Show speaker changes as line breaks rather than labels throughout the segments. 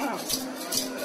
Ah.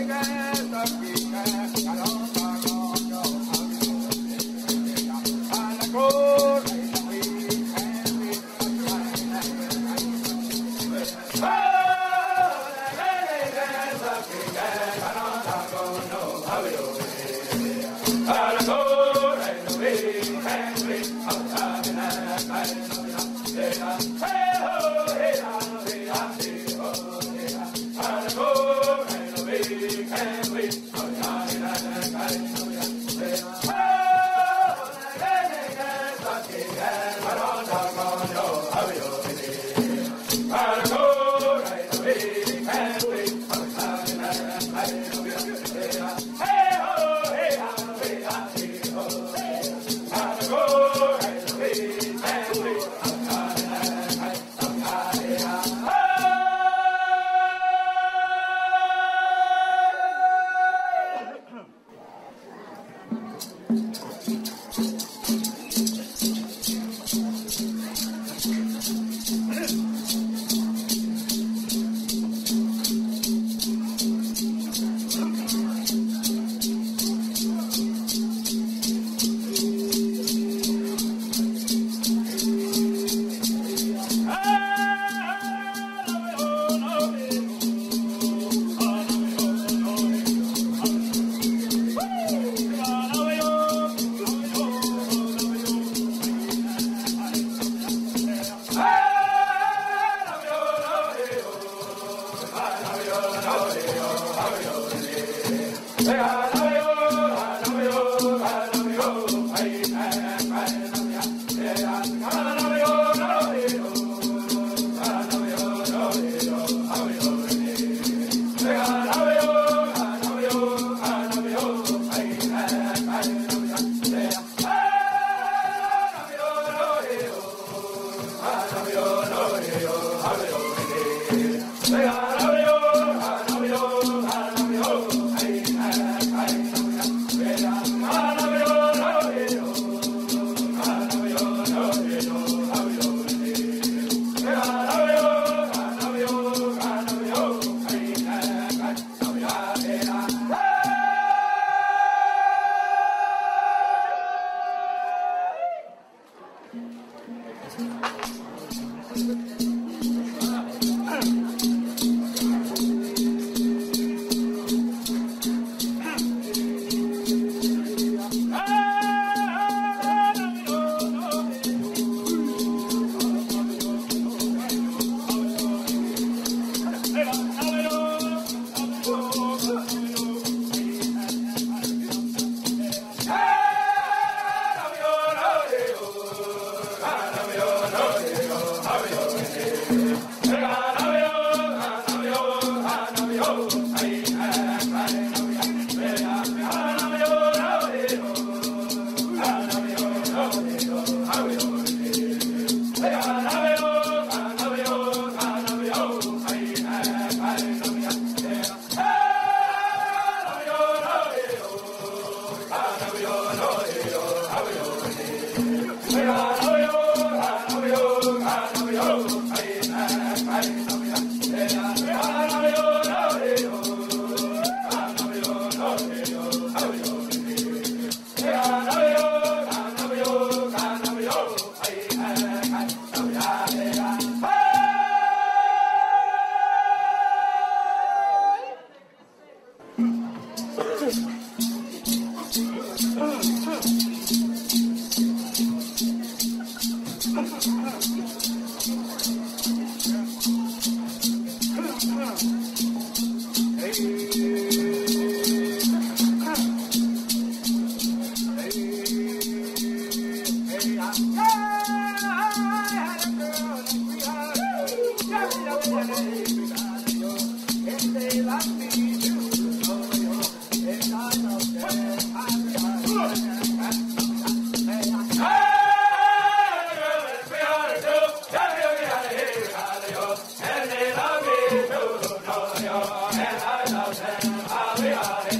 Llega. Hey, hey. Hey, I'm Hare Hare Thank you. Hare Hare Hare Hare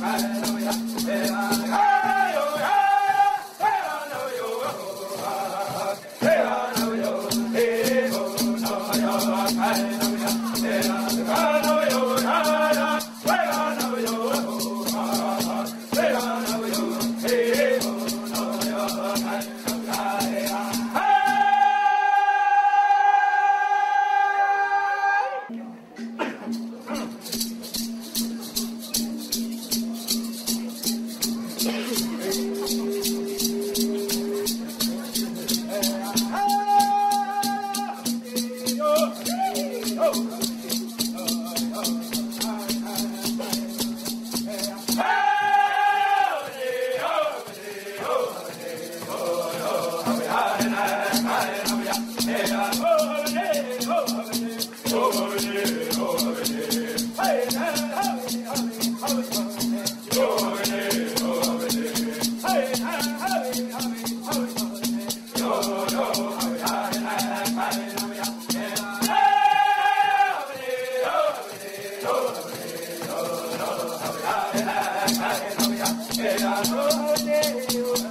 la. Oh, there you